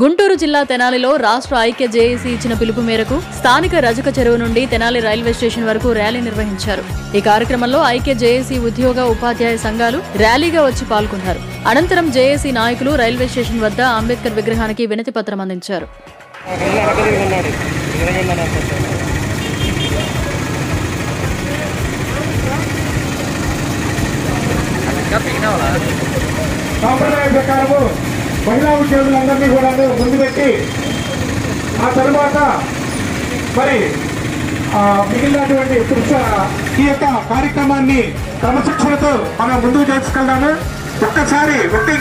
గుంటూరు జిల్లా తెనాలిలో రాష్ట్ర ఐక్య జేఏసీ ఇచ్చిన పిలుపు మేరకు స్థానిక రజక చెరువు నుండి తెనాలి రైల్వే స్టేషన్ వరకు ర్యాలీ నిర్వహించారు. ఈ కార్యక్రమంలో ఐక్య జేఏసీ ఉద్యోగ ఉపాధ్యాయ సంఘాలు ర్యాలీగా వచ్చి పాల్గొన్నారు. అనంతరం జేఏసీ నాయకులు రైల్వే స్టేషన్ వద్ద అంబేద్కర్ విగ్రహానికి వినతి పత్రం అందించారు. సాంప్రదాయ ప్రకారము మహిళా ఉద్యోగులందరినీ కూడా ముందు పెట్టి ఆ తర్వాత మరి ఆ, మిగిలినటువంటి పురుష ఈ యొక్క కార్యక్రమాన్ని క్రమశిక్షణతో మనం ముందుకు చేసుకెళ్దాము ఒక్కసారి ఒకటి